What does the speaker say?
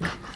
Yeah.